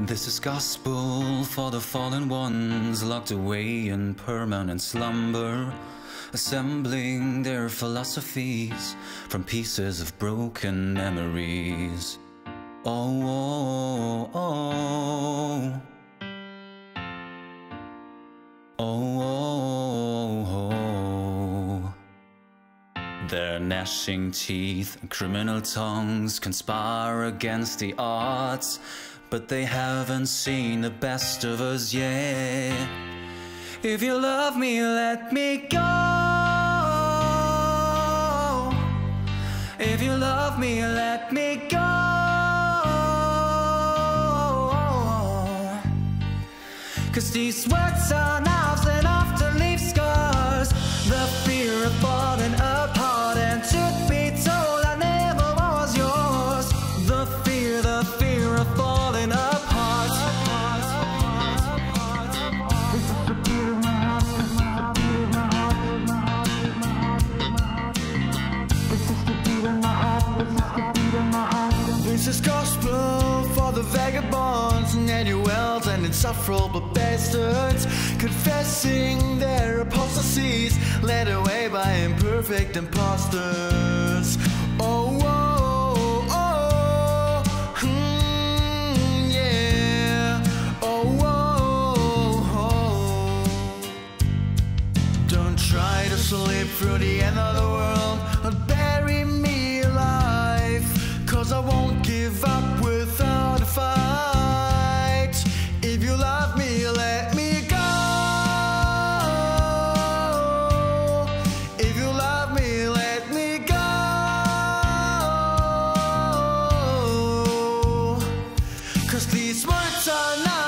This is gospel for the fallen ones locked away in permanent slumber, assembling their philosophies from pieces of broken memories. Oh, oh, oh. Oh, oh, oh. Their gnashing teeth and criminal tongues conspire against the odds, but they haven't seen the best of us yet. If you love me, let me go. If you love me, let me go. Cause these words are knives and often leave scars. The fear of falling apart and to be told, I never was yours. The fear, the fear of falling vagabonds and insufferable bastards confessing their apostasies, led away by imperfect impostors. Oh, oh, oh, hmm, yeah. Oh, oh, oh. Don't try to sleep through the end of the world. Words are not.